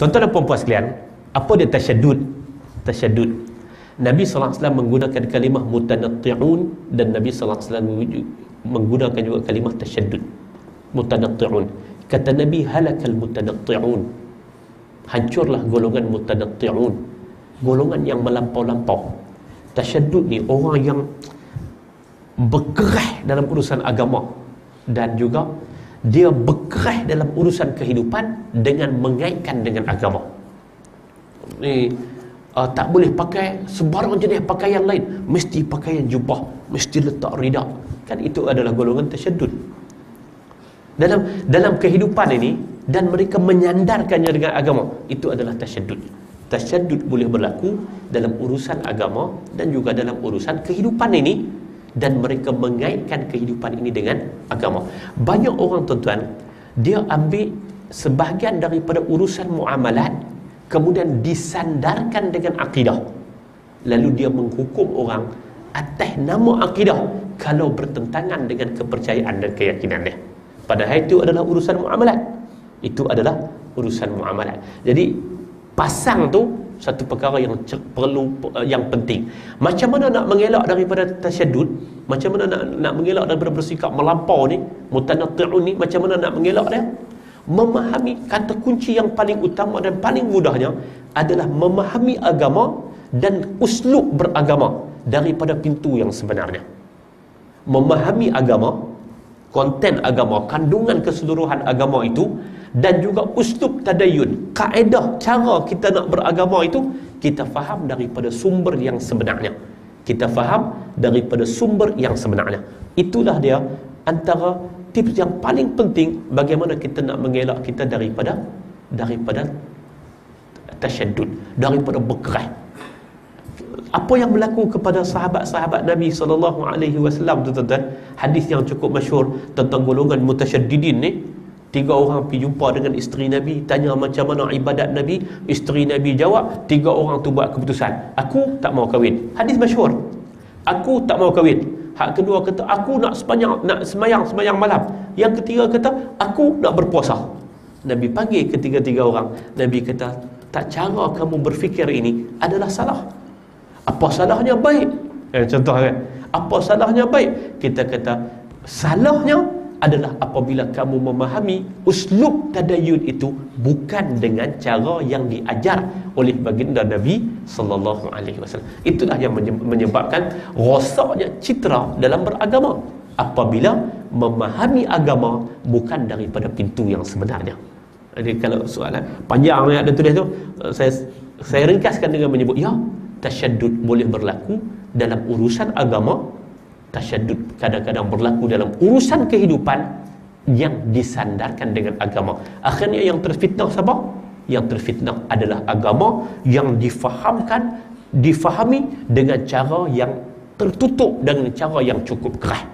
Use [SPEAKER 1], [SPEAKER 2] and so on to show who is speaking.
[SPEAKER 1] Tuan-tuan dan puan-puan sekalian, apa dia tasyaddud? Tasyaddud. Nabi SAW menggunakan kalimah mutanatti'un dan Nabi SAW menggunakan juga kalimah tasyaddud. Mutanatti'un. Kata Nabi halakal mutanatti'un. Hancurlah golongan mutanatti'un. Golongan yang melampau-lampau. Tasyaddud ni orang yang berkerah dalam urusan agama dan juga dia berkerah dalam urusan kehidupan dengan mengaitkan dengan agama. Ni uh, tak boleh pakai sebarang jenis pakaian lain. Mesti pakaian jubah mesti letak ridak. Kan itu adalah golongan tersyadud dalam dalam kehidupan ini dan mereka menyandarkannya dengan agama itu adalah tersyadud tersyadud boleh berlaku dalam urusan agama dan juga dalam urusan kehidupan ini dan mereka mengaitkan kehidupan ini dengan agama. Banyak orang tuan-tuan dia ambil sebahagian daripada urusan muamalat kemudian disandarkan dengan akidah. Lalu dia menghukum orang atas nama akidah kalau bertentangan dengan kepercayaan dan keyakinan dia. Padahal itu adalah urusan muamalat. Itu adalah urusan muamalat. Jadi pasang tu satu perkara yang perlu uh, yang penting. Macam mana nak mengelak daripada tasyaddud macam mana nak nak mengelak daripada bersikap melampau ni? Mutanatti'un ni macam mana nak mengelak dia? Memahami kata kunci yang paling utama dan paling mudahnya adalah memahami agama dan uslub beragama daripada pintu yang sebenarnya. Memahami agama konten agama kandungan keseluruhan agama itu dan juga uslub tadayun kaedah cara kita nak beragama itu kita faham daripada sumber yang sebenarnya. Kita faham daripada sumber yang sebenarnya. Itulah dia antara tips yang paling penting bagaimana kita nak mengelak kita daripada daripada tasyaddud daripada berkeras apa yang berlaku kepada sahabat-sahabat Nabi sallallahu alaihi wasallam tuan-tuan? Hadis yang cukup masyhur tentang golongan mutasyaddidin ni Tiga orang pergi jumpa dengan isteri Nabi Tanya macam mana ibadat Nabi Isteri Nabi jawab Tiga orang tu buat keputusan. Aku tak mau kahwin. Hadis masyhur. Aku tak mau kahwin. Hak kedua kata Aku nak sepanjang Nak semayang semayang malam. Yang ketiga kata Aku nak berpuasa. Nabi panggil ketiga-tiga orang. Nabi kata Tak cara kamu berfikir ini Adalah salah. Apa salahnya baik? Eh, Contoh kan Apa salahnya baik? Kita kata Salahnya adalah apabila kamu memahami uslub tadayun itu bukan dengan cara yang diajar oleh baginda Nabi sallallahu alaihi wasallam. Itulah yang menyebabkan rosaknya citra dalam beragama apabila memahami agama bukan daripada pintu yang sebenarnya. Jadi kalau soalan panjang yang ada tulis tu saya saya ringkaskan dengan menyebut ya tasyaddud boleh berlaku dalam urusan agama tasyadud kadang-kadang berlaku dalam urusan kehidupan yang disandarkan dengan agama akhirnya yang terfitnah siapa? yang terfitnah adalah agama yang difahamkan difahami dengan cara yang tertutup dengan cara yang cukup keras